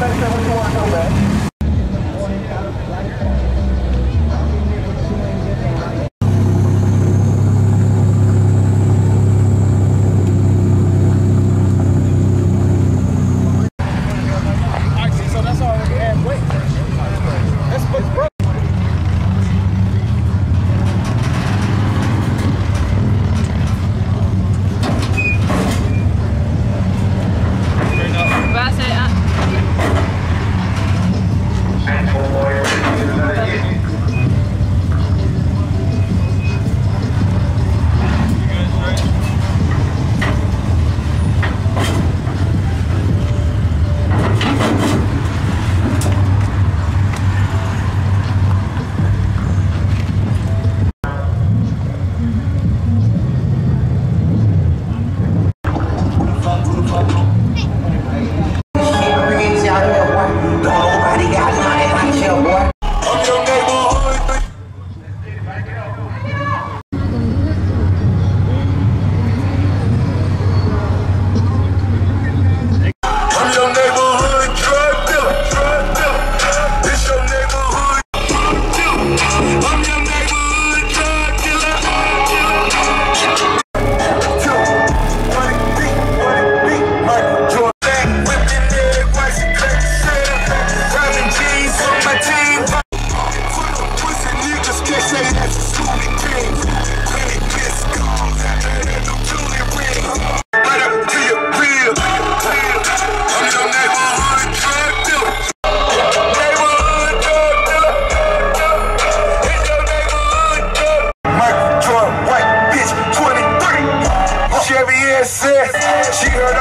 Thanks, everyone, so bad. Man said she heard